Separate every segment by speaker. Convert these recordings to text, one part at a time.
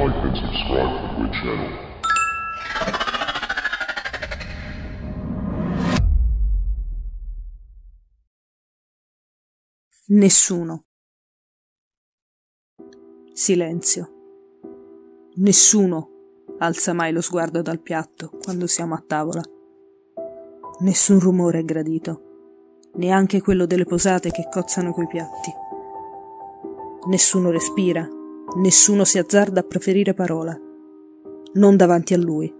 Speaker 1: like and subscribe to my channel. Nessuno. Silenzio. Nessuno alza mai lo sguardo dal piatto quando siamo a tavola. Nessun rumore è gradito, neanche quello delle posate che cozzano coi piatti. Nessuno respira nessuno si azzarda a preferire parola. Non davanti a lui,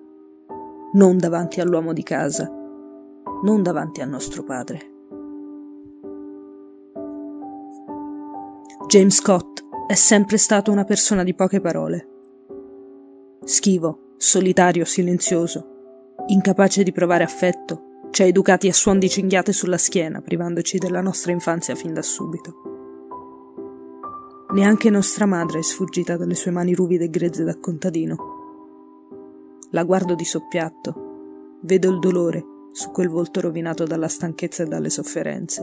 Speaker 1: non davanti all'uomo di casa, non davanti al nostro padre. James Scott è sempre stato una persona di poche parole. Schivo, solitario, silenzioso, incapace di provare affetto, ci ha educati a suon di cinghiate sulla schiena, privandoci della nostra infanzia fin da subito. Neanche nostra madre è sfuggita dalle sue mani ruvide e grezze da contadino. La guardo di soppiatto, vedo il dolore su quel volto rovinato dalla stanchezza e dalle sofferenze.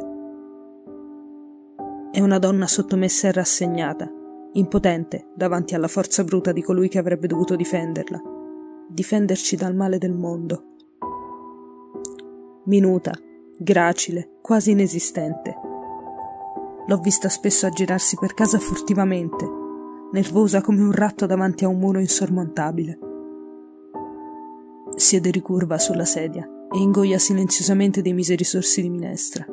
Speaker 1: È una donna sottomessa e rassegnata, impotente davanti alla forza bruta di colui che avrebbe dovuto difenderla, difenderci dal male del mondo. Minuta, gracile, quasi inesistente. L'ho vista spesso aggirarsi per casa furtivamente, nervosa come un ratto davanti a un muro insormontabile. Siede ricurva sulla sedia e ingoia silenziosamente dei miseri sorsi di minestra.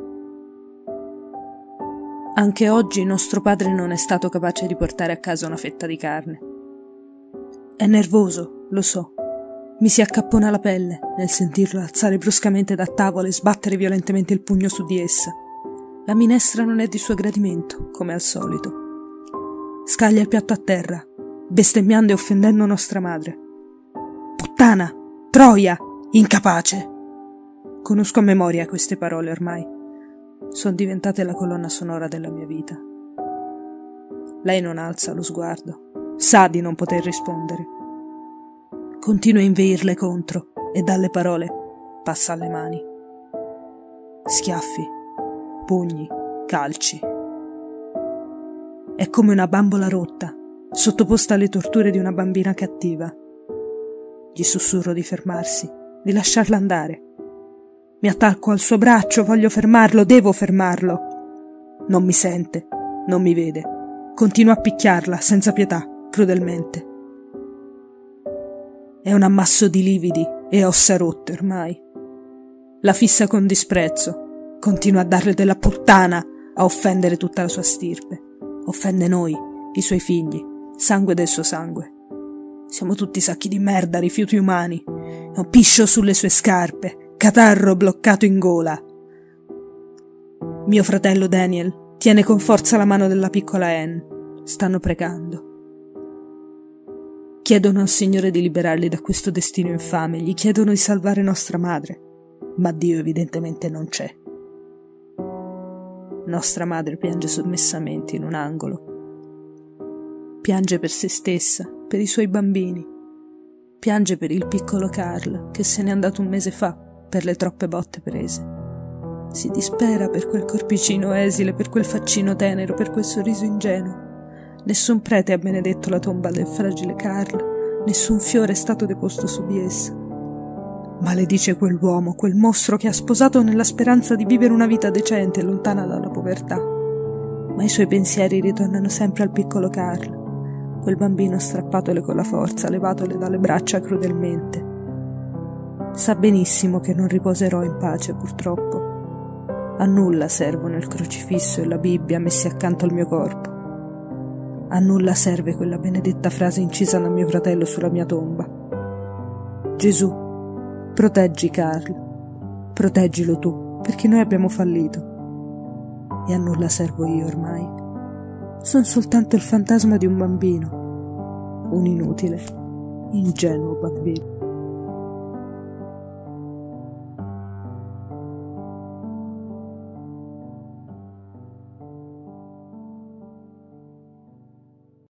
Speaker 1: Anche oggi nostro padre non è stato capace di portare a casa una fetta di carne. È nervoso, lo so. Mi si accappona la pelle nel sentirlo alzare bruscamente da tavola e sbattere violentemente il pugno su di essa. La minestra non è di suo gradimento, come al solito. Scaglia il piatto a terra, bestemmiando e offendendo nostra madre. Puttana! Troia! Incapace! Conosco a memoria queste parole ormai sono diventate la colonna sonora della mia vita. Lei non alza lo sguardo, sa di non poter rispondere. Continua a inveirle contro e dalle parole passa alle mani. Schiaffi, pugni, calci. È come una bambola rotta, sottoposta alle torture di una bambina cattiva. Gli sussurro di fermarsi, di lasciarla andare mi attacco al suo braccio, voglio fermarlo, devo fermarlo. Non mi sente, non mi vede. Continuo a picchiarla, senza pietà, crudelmente. È un ammasso di lividi e ossa rotte ormai. La fissa con disprezzo. Continua a darle della puttana, a offendere tutta la sua stirpe. Offende noi, i suoi figli, sangue del suo sangue. Siamo tutti sacchi di merda, rifiuti umani. Un piscio sulle sue scarpe, catarro bloccato in gola. Mio fratello Daniel tiene con forza la mano della piccola Anne. Stanno pregando. Chiedono al Signore di liberarli da questo destino infame, gli chiedono di salvare nostra madre, ma Dio evidentemente non c'è. Nostra madre piange sommessamente in un angolo. Piange per se stessa, per i suoi bambini. Piange per il piccolo Carl che se n'è andato un mese fa per le troppe botte prese. Si dispera per quel corpicino esile, per quel faccino tenero, per quel sorriso ingenuo. Nessun prete ha benedetto la tomba del fragile Carl, nessun fiore è stato deposto su di essa. Maledice quell'uomo, quel mostro che ha sposato nella speranza di vivere una vita decente e lontana dalla povertà. Ma i suoi pensieri ritornano sempre al piccolo Carl, quel bambino strappatole con la forza, levatole dalle braccia crudelmente. Sa benissimo che non riposerò in pace, purtroppo. A nulla servono il crocifisso e la Bibbia messi accanto al mio corpo. A nulla serve quella benedetta frase incisa da mio fratello sulla mia tomba. Gesù, proteggi Carl, proteggilo tu, perché noi abbiamo fallito. E a nulla servo io ormai. Sono soltanto il fantasma di un bambino, un inutile, ingenuo bambino.